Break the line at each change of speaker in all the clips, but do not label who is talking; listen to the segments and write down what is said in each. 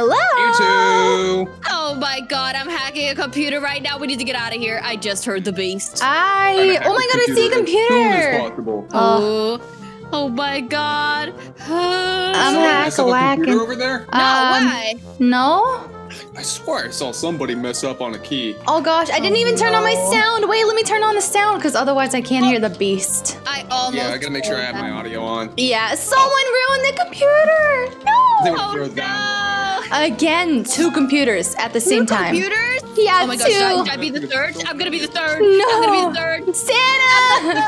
Hello.
You too.
Oh my god, I'm hacking a computer right now. We need to get out of here. I just heard the beast.
I. Oh my god, I see a
As soon as
computer.
possible.
Oh.
Oh, oh my god.
I'm
Someone
hack
a
whacking.
computer over there?
no,
Um,
why?
No.
I swear I saw somebody mess up on a key.
Oh gosh, I didn't even turn on my sound. Wait, let me turn on the sound because otherwise I can't hear the beast.
I almost.
Yeah, I gotta make sure I have
told
my audio on.
Yeah, someone ruined the computer.
They
No.
would
Oh
throw that.
No!
Again, two computers at the same
Two
time.
Computers?
Yeah,
Oh my gosh, should I,
two.
should I be the third? I'm gonna be the third.
No.
I'm gonna be the third.
Sanna.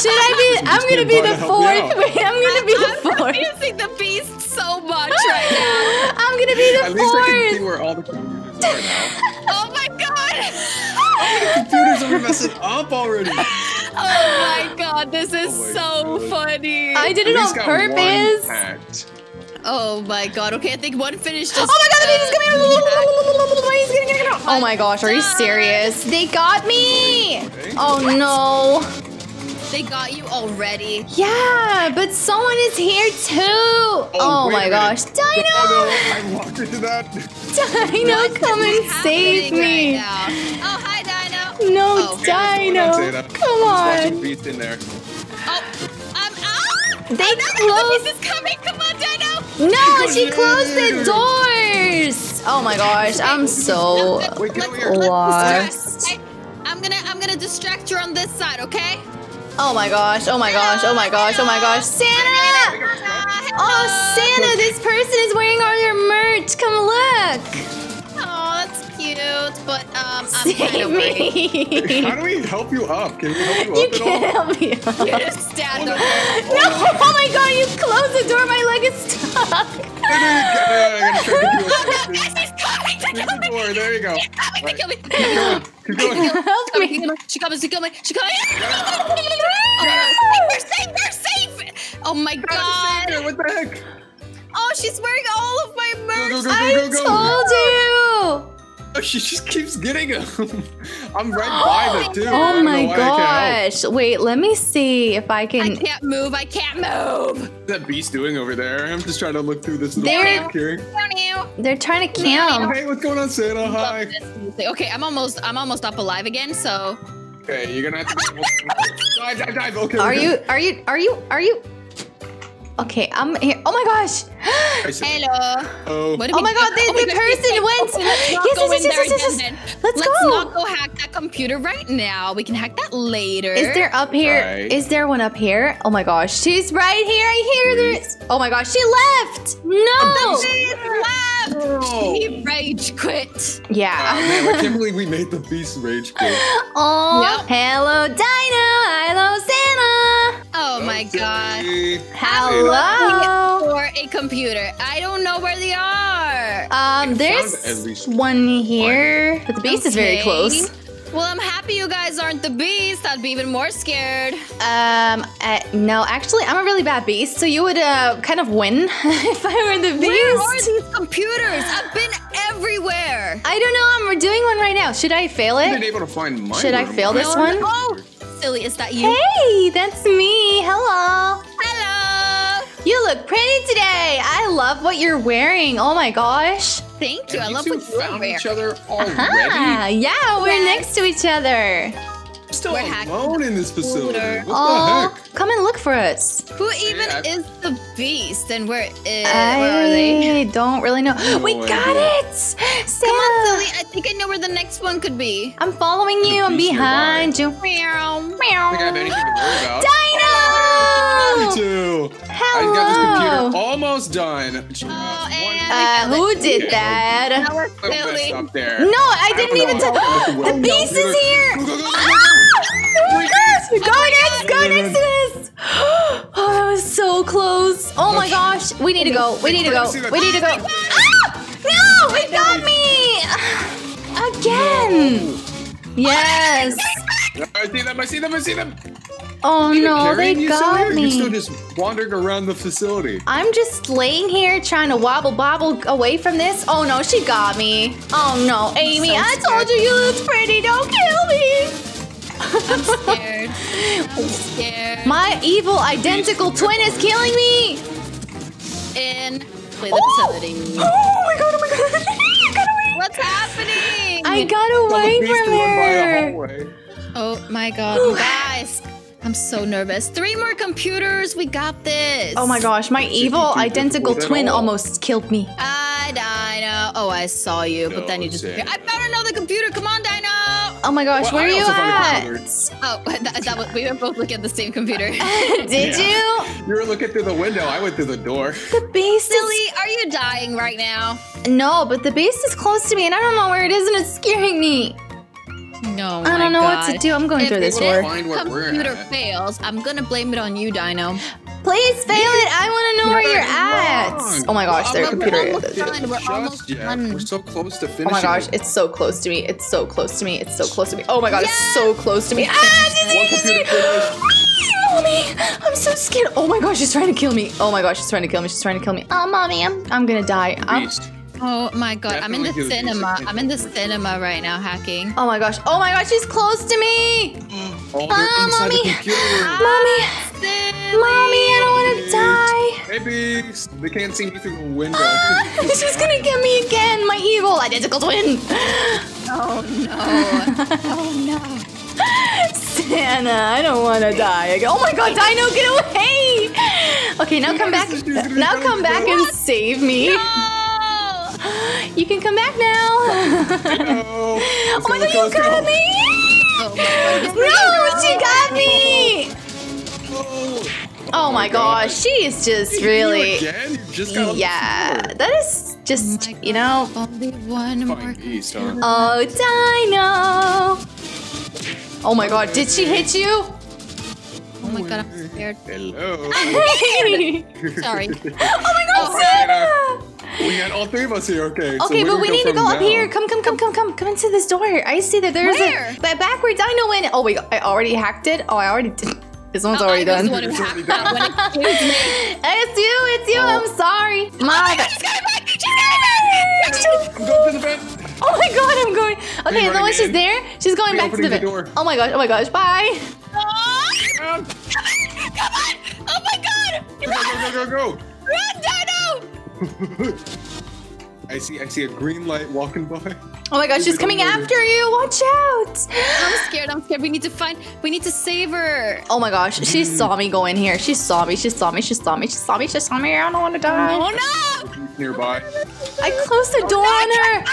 Should I be? I'm gonna be the
to help you
fourth. Wait, I'm gonna be the fourth.
I'm
fourth.
using the beast so much right now.
I'm gonna be the
At least I can see where all the computers are now.
Oh my god!
the computers are messing up already.
Oh my god, this is
Oh
so
God.
funny.
I did it on purpose.
Hacked.
Oh my god. Okay, I think one finished.
Just, Oh my god, the beast is coming! He's gonna get it. Oh my gosh, are you serious? They got me! Oh no.
They got you already.
Yeah, but someone is here too. Oh, oh
wait
my
a
gosh. Dino!
Oh no, I walked into that.
Dino, come and save me.
Right? Oh hi, Dino.
No,
Oh.
Dino.
Come
Come
Watching
on. They
oh, no, the
closed.
beast is coming. Come on, Dino.
No, she closed the doors. Oh my gosh, I'm so
Wait, get
Let's-
over here.
let's
lost.
distract- I'm gonna I'm gonna distract you on this side, okay?
Oh my gosh, oh my gosh, oh my gosh, oh my gosh. Sanna! Oh, Sanna, this person is
cute, but um, I'm
Save
kind of worried.
me.
How do we help you up? Can we help you
You
up at all?
can't help me.
You just stand
Oh,
up.
no.
No, oh my god, you closed the door, my leg is stuck.
I gotta try you up.
Yes, coming to
There's
kill me.
door. There you go.
She's Coming to kill me.
Keep going.
Help me.
She coming to kill me. She coming. Oh, we're safe. We're safe. Oh my god.
What the heck?
Oh, she's wearing all of my
Go,
merch.
go, go,
I
go, go, go.
told you.
Oh, she just keeps getting him. I'm right oh by the dude. I
Oh my
know why I can't
gosh. Wait, let me see if I can.
I
can.
can't move. I can't move.
What's that beast doing over there? I'm just trying to look through this little
There-
crack here.
Down you.
They're trying to camp.
Hey, what's going on,
Sanna?
Hi.
Okay, I'm almost I'm almost up alive again, so
Okay, you're gonna have to dive, dive, dive. Okay.
Are
okay.
you? Are you? Are you? Are you? Okay, I'm here. Oh my gosh.
Hello.
Oh.
Oh my god, the,
Oh my
the
gosh,
person
okay,
went.
okay, let's
Yes,
go
yes,
in
yes, yes, yes, yes. Let's
Let's
go.
not go hack that computer right now. We can hack that later.
Is there up here? Is
Right.
there one up here? Oh my gosh, she's right here. I hear
Please.
this. Oh my gosh, she left. No.
She left.
No.
He rage quit.
Oh,
Yeah.
Ah, man, I can't believe we made the beast rage quit.
Oh,
Yep.
hello, Dino. Hello, Sanna.
Oh my god.
Okay.
Hello.
For a computer. I don't know where they are.
Um, there's one here, but the beast is very close.
Well, I'm happy you guys aren't the beast. I'd be even more scared.
Um, uh, no, actually, I'm a really bad beast, so you would uh kind of win if I were the beast.
Where are these computers? I've been everywhere.
I don't know. I'm doing one right now. Should I fail
I've been
it?
able to find my
Should I
room.
fail this
No,
one?
no- Oh, silly, is that you?
Hey, that's me. Hello.
Hello.
You look pretty today. I love what you're wearing. Oh my gosh.
Thank you.
Have
I
you
love
two
what you're
found
wearing.
each other already?
Ah, yeah, we're
Yes.
next to each other.
I'm still
We're hacking
alone in this facility. What
Oh,
the heck?
come and look for us.
Who even
Yeah.
is the beast and where is uh, where are they?
I don't really know.
No
we got
idea.
it. Sanna.
Come on, silly. I think I know where the next one could be.
I'm following you. I'm
beast
behind you.
Meow.
I don't think I have anything to worry about.
Dino!
Me too. I got this
Hello.
computer almost done. Just
Oh,
one
and-
Uh, who did
Okay.
that?
That was
little mess
silly.
up there.
No, I didn't even.
know.
T- the beast is here.
Go, go, go, go, go,
Ah! Oh my gosh! Go next! Go next to this! Oh, that was so close! Oh my gosh! We need to go! We need to go! We need to go! Ah! No! It got me! Again! Yes!
I see them. I see them. I see them.
Oh no! They
you still
got
here? You're still
me!
just wandering around the facility.
I'm just laying here trying to wobble bobble away from this. Oh no, she got me. Oh no, Amy,
so
I told you you looked pretty. Don't kill me.
I'm scared. I'm scared.
My evil identical twin is killing me.
In play the facility.
Oh my god! Oh my god! I got away!
What's happening?
I got away from
to run by a
her.
Oh my god, you guys. I'm so nervous. Three more computers. We got this.
Oh my gosh! My evil identical twin almost killed me.
Hi, Dino. Oh, I saw you, but then you
just.
disappeared.
Sam.
I found another computer. Come on, Dino.
Oh my gosh!
Well,
where
I
are you
also found a
at?
Oh, that, that was, we were both looking at the same computer.
Did
Yeah.
you?
You were looking through the window. I went through the door.
The base is
Silly, are you dying right now?
no, but the base is close to me, and I don't know where it is, and it's scaring me.
No,
I don't know what to do. I'm going
If
through this
this
We'll
door.
find where we're
computer fails, I'm gonna blame it on you, Dino.
Please fail it. I want to know where you're at.
Wrong.
Oh my gosh,
Well,
their
I'm not
computer.
almost
is-
done. We're
Just
almost
yet.
done.
We're so close to
Oh my gosh, it's so close to me. It's so close to me. It's so close to me. Oh my god, it's so close to me. Ah, she's
One
here, she's
computer
here.
finished.
Mommy, I'm so scared. Oh my gosh, she's trying to kill me. Oh my gosh, she's trying to kill me. She's trying to kill me. Oh, mommy, I'm, I'm gonna die. I'm,
Beast.
Oh my god, I'm in the
Definitely do the
cinema. I'm in the cinema right now, hacking.
oh my gosh. Oh my gosh, she's close to me.
Oh, they're
Ah, mommy.
the computer room.
Mommy,
Silly.
mommy, I don't want to die.
Hey, Beast. They can't see me through the window.
Ah, she's gonna get me again, my evil identical twin.
Oh no. oh no.
Sanna, I don't want to die again. Oh my god, Dino, get away! Okay, now come back. Now come back and save me.
Oh.
You can come back now. Oh my god, you got me!
Oh my god.
No, she got me!
Oh,
Oh my gosh, she is just really.
Again? You just got on the
Yeah, that is just,
Oh
you know.
Only one more.
Fine beast, huh?
Oh, Dino! Oh my god, did she hit you?
Oh my god, I'm scared.
Hello.
Sorry.
Oh my god,
Oh,
Sanna!
We got all three of us here. Okay.
Okay,
where
but
do
we need to
from
go up
now?
here. Come, come, come, come, come. Come into this door. I see that there's
Where?
a. But back where Dino went. Oh, wait. I already hacked it. Oh, I already did. This one's
Oh,
already
I
done.
the one who
It's
hacked
already
that when it excuse me.
It's you. It's you.
Oh.
I'm sorry. My bad.
She's coming back! She's coming back!
I'm going to the vent.
Oh my god, I'm going. Okay, and then
running
when she's
in.
there, she's going
We're
back to the
opening
vent.
the door.
Oh my gosh. Oh my gosh. Bye.
Oh,
Run.
come on! Come on! Oh my god!
Go, go, go, go,
Run, Dino!
Go. I see, I see a green light walking by.
Oh my gosh, she's coming
worry.
after you. Watch out.
I'm scared. I'm scared. We need to find. We need to save her.
Oh my gosh, she mm. saw me go in here. She saw me. She saw me. She saw me. She saw me. She saw me. I don't want to die.
Oh no!
Nearby.
I closed the door on her.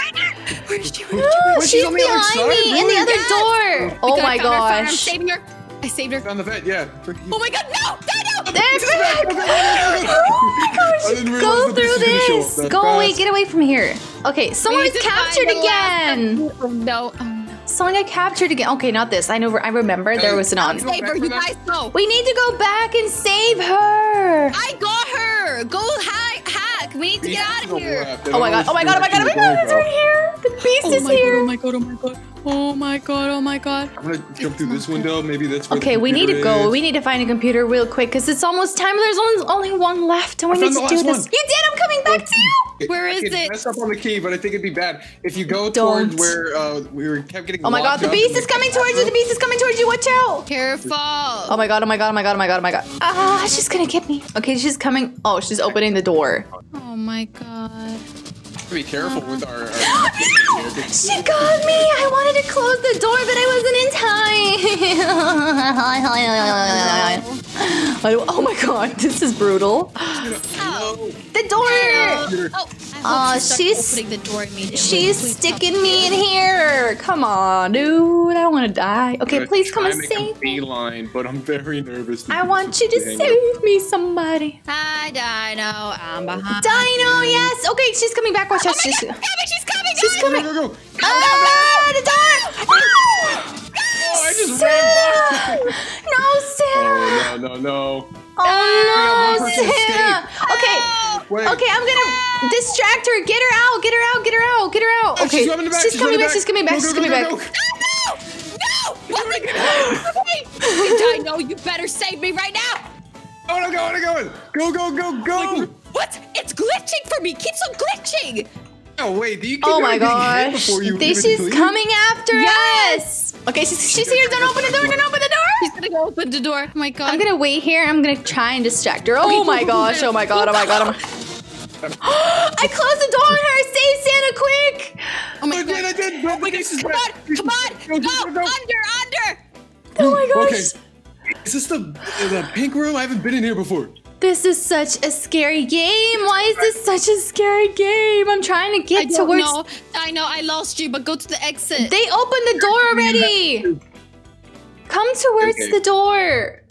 Where's she?
No,
Wait, she's
she's
on the other
behind me in the other door. Oh my
found her, found. I'm
gosh.
saving her. I saved her.
Down the vent, yeah.
Oh my god, no! Dino!
There's
Go, go, go, go, go, go.
Oh my
I
gosh.
didn't
Go
the
through
beast show up
this.
that
Go away. Get away from here. Okay, someone
We
was
need to find
captured again.
Oh no. Oh no.
Someone got captured again. Okay, not this. I know. I remember there was an on.
Save her, you guys know.
We need to go back and save her.
I got her. Go hack. Hack. We need to get out of here.
Oh my oh oh god. Oh my god. Oh my god. Oh my god. It's right here. The beast
Oh
is
my god,
here.
oh my god, oh my god. Oh my god, oh my god.
I'm gonna jump through this window. Maybe that's where the
Okay, we need to go.
is.
We need to find a computer real quick because it's almost time. There's only, only one left, and we
I
need to do
last
this.
one.
You did. I'm coming back to you.
Where
I
is it?
Mess up on the key, but I think it'd be bad if you go
Don't.
towards where uh, we were kept getting.
Oh my god, the beast is coming towards you. The beast is coming towards you. Watch out.
Careful.
Oh my god, oh my god, oh my god, oh my god, oh my god. Ah, she's gonna get me. Okay, she's coming. Oh, she's opening the door.
Oh my god.
Be careful with our. our
She got me. I wanted to close the door, but I wasn't in time. I don't- oh my god, this is brutal.
Oh.
The door.
Oh,
Aw,
I hope she
she's-
opening the door immediately.
She's
Please
sticking me in here. Come on, dude. I don't want to die. Okay, please come and
Make a
save me.
beeline, but I'm very nervous.
I want you to
Hang on.
save me, somebody.
Hi, Dino. I'm behind.
Dino, yes. Okay, she's coming back. Watch out. She's,
She's coming. She's coming.
she's
guys.
coming.
Go, go, go.
Ah, the door!
Oh, I just ran by.
Sanna! No,
Oh, no, no, no.
Oh,
oh
no,
one Sanna!
Ah! Okay,
Wait.
okay, I'm gonna ah! distract her. Get her out! Get her out! Get her out! Get her out!
Oh,
Okay,
she's coming back.
she's coming
running
back. She's coming back.
Go,
She's
go,
coming
go,
back.
go, go.
Ah, no! No! What's it? Dino, you better save me right now.
I wanna go, I wanna go. Go, go, go, go.
What? It's glitching for me. Keeps on glitching.
Oh, wait, do you
Oh my gosh! This is coming after
Yes!
us. Okay, she's, she's here. Don't open the door. Don't open the door.
She's gonna go open the door. Oh my god.
I'm gonna wait here. I'm gonna try and distract her. Oh
Okay,
my
go, go,
gosh! Oh my god! Oh my god! Oh my... I closed the door on her. Save Sanna quick.
Oh my
I did, I
god.
did. But oh the case is
Come on, come on. Go, under, under.
Oh my gosh.
Okay. Is this the the pink room? I haven't been in here before.
This is such a scary game. Why is this such a scary game? I'm trying to get
don't
towards.
know. I know. I lost you, but go to the exit.
They opened the door already. Come towards
Okay.
the door.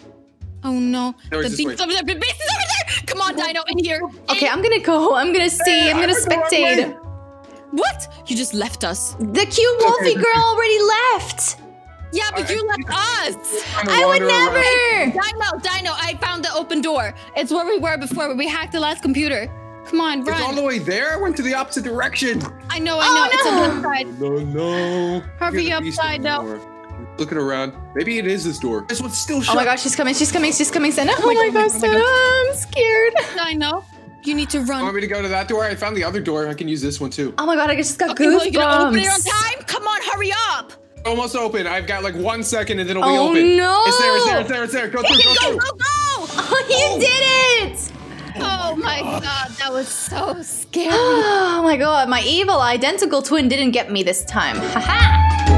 oh no.
No,
the
it's this
beast over there. The beast is over there. Come on, Dino, in here.
Okay, I'm gonna go. I'm gonna see.
Hey,
I'm gonna
went the
spectate.
way.
What? You just left us.
The cute wolfie
Okay.
girl already left.
Yeah, but you left us.
I'm a
I would
wanderer around.
never.
Dino, Dino, I found the open door. It's where we were before, where we hacked the last computer. Come on,
It's all the way there. I went to the opposite direction.
I know, I
Oh,
know. It's on
no.
the side.
No, no.
Hurry
Hear
up,
the beast
Dino.
anymore. Looking around. Maybe it is this door. This one's still shut.
Oh my gosh, she's coming. She's coming. She's coming. Sanna. Oh my
God,
gosh,
oh my God.
Sanna. I'm scared.
I know. you need to run.
You want me to go to that door? I found the other door. I can use this one too.
Oh my god, I just got
Okay, well, you gonna open it on time? Come on, hurry up.
Almost open. I've got like one second and then it'll be
Oh,
open.
no.
It's there. It's there. It's there. It's there. Go through. Go
Go,
through.
go, go!
Oh, you oh. did it!
Oh my god, that was so scary.
Oh my god, my evil identical twin didn't get me this time. Haha!